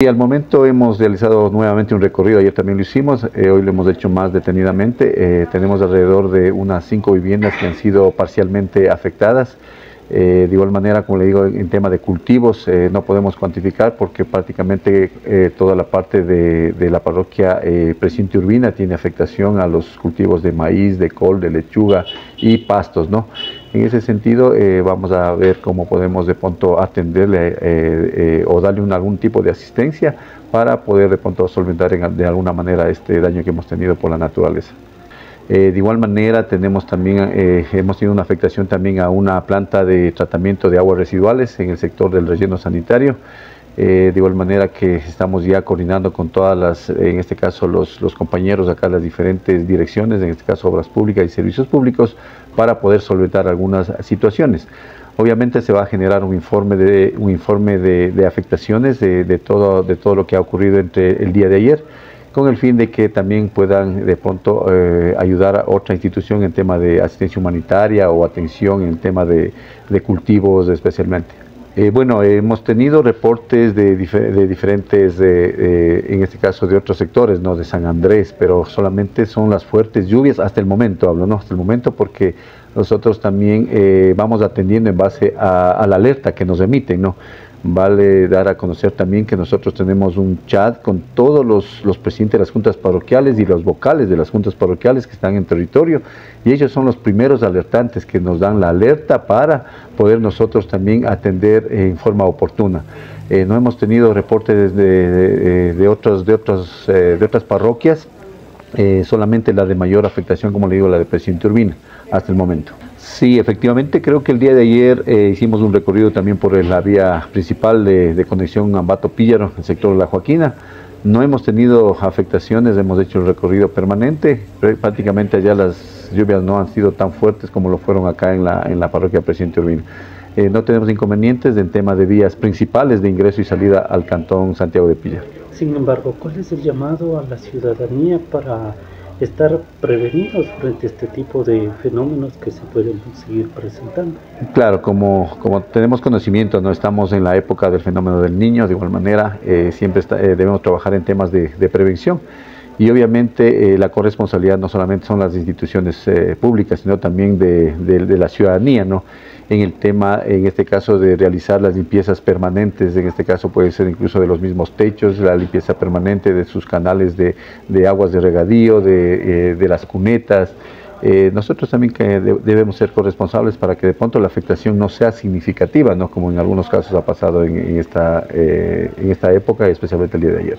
Y al momento hemos realizado nuevamente un recorrido, ayer también lo hicimos, eh, hoy lo hemos hecho más detenidamente. Eh, tenemos alrededor de unas cinco viviendas que han sido parcialmente afectadas. Eh, de igual manera, como le digo, en tema de cultivos no podemos cuantificar porque prácticamente toda la parte de, la parroquia Presidente Urbina tiene afectación a los cultivos de maíz, de col, de lechuga y pastos, ¿no? En ese sentido, eh, vamos a ver cómo podemos de pronto atenderle eh, eh, o darle algún tipo de asistencia para poder de pronto solventar de alguna manera este daño que hemos tenido por la naturaleza. de igual manera, tenemos también, hemos tenido una afectación también a una planta de tratamiento de aguas residuales en el sector del relleno sanitario. De igual manera que estamos ya coordinando con todas las, en este caso los, los compañeros acá, las diferentes direcciones, en este caso Obras Públicas y Servicios Públicos, para poder solventar algunas situaciones. Obviamente se va a generar un informe de, un informe de, afectaciones de, todo, de todo lo que ha ocurrido entre el día de ayer, con el fin de que también puedan de pronto eh, ayudar a otra institución en tema de asistencia humanitaria o atención en tema de cultivos especialmente. Eh, bueno, hemos tenido reportes de, diferentes, en este caso de otros sectores, no de San Andrés, pero solamente son las fuertes lluvias hasta el momento, hablo, ¿no? Hasta el momento porque nosotros también eh, vamos atendiendo en base a, a, la alerta que nos emiten, ¿no? Vale dar a conocer también que nosotros tenemos un chat con todos los, presidentes de las juntas parroquiales y los vocales de las juntas parroquiales que están en territorio y ellos son los primeros alertantes que nos dan la alerta para poder nosotros también atender en forma oportuna. Eh, no hemos tenido reportes de, de, otros, de, eh, de otras parroquias, eh, solamente la de mayor afectación, como le digo, la de Presidente Urbina, hasta el momento. Sí, efectivamente, creo que el día de ayer eh, hicimos un recorrido también por la vía principal de, conexión Ambato-Píllaro, el sector de La Joaquina. No hemos tenido afectaciones, hemos hecho un recorrido permanente. Prácticamente allá las lluvias no han sido tan fuertes como lo fueron acá en la, en la parroquia Presidente Urbina. Eh, no tenemos inconvenientes en tema de vías principales de ingreso y salida al cantón Santiago de Pilla. Sin embargo, ¿cuál es el llamado a la ciudadanía para estar prevenidos frente a este tipo de fenómenos que se pueden seguir presentando. Claro, como, como tenemos conocimiento, no estamos en la época del fenómeno del niño, de igual manera eh, siempre eh, debemos trabajar en temas de, prevención y obviamente eh, la corresponsabilidad no solamente son las instituciones públicas, sino también de, de la ciudadanía, ¿no? en el tema, en este caso, de realizar las limpiezas permanentes, en este caso puede ser incluso de los mismos techos, la limpieza permanente de sus canales de, aguas de regadío, de, eh, las cunetas. Eh, nosotros también que debemos ser corresponsables para que de pronto la afectación no sea significativa, ¿no? como en algunos casos ha pasado en, esta, eh, en esta época, especialmente el día de ayer.